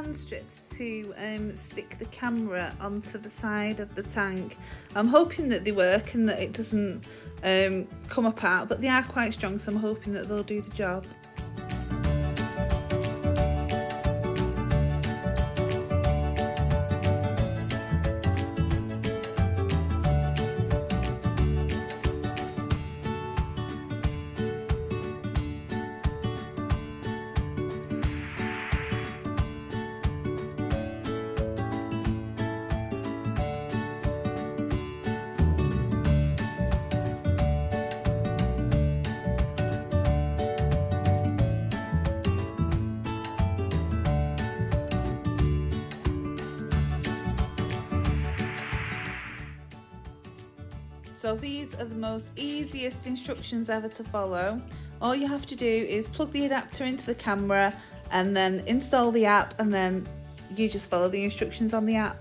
carbon strips to um, stick the camera onto the side of the tank. I'm hoping that they work and that it doesn't um, come apart, but they are quite strong, so I'm hoping that they'll do the job. So these are the most easiest instructions ever to follow. All you have to do is plug the adapter into the camera and then install the app and then you just follow the instructions on the app.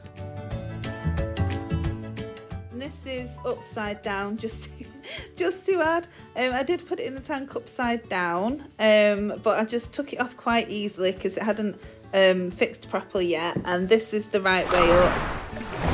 And this is upside down just to, just to add. Um, I did put it in the tank upside down um, but I just took it off quite easily because it hadn't um, fixed properly yet and this is the right way up.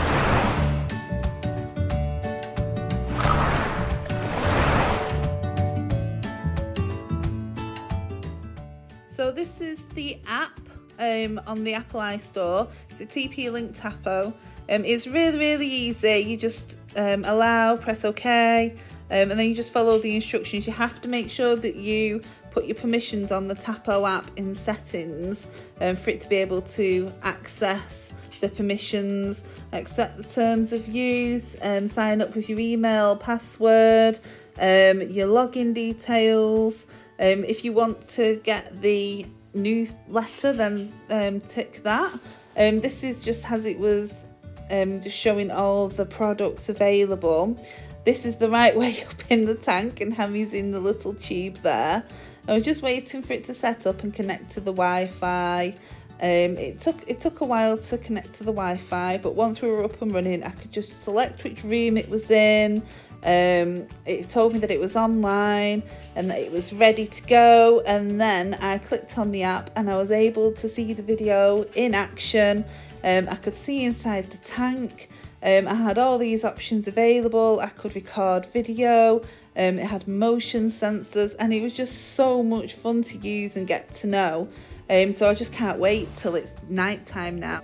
So this is the app um, on the Apple iStore. It's a TP-Link Tapo. Um, it's really, really easy. You just um, allow, press OK, um, and then you just follow the instructions. You have to make sure that you put your permissions on the Tapo app in settings um, for it to be able to access the permissions, accept the terms of use, um, sign up with your email, password, um, your login details, um, if you want to get the newsletter, then um, tick that. Um, this is just as it was um, just showing all the products available. This is the right way up in the tank and Hami's in the little tube there. I was just waiting for it to set up and connect to the Wi-Fi. Um, it took it took a while to connect to the Wi-Fi, but once we were up and running, I could just select which room it was in, um, it told me that it was online and that it was ready to go and then I clicked on the app and I was able to see the video in action. Um, I could see inside the tank. Um, I had all these options available. I could record video. Um, it had motion sensors and it was just so much fun to use and get to know. Um, so I just can't wait till it's night time now.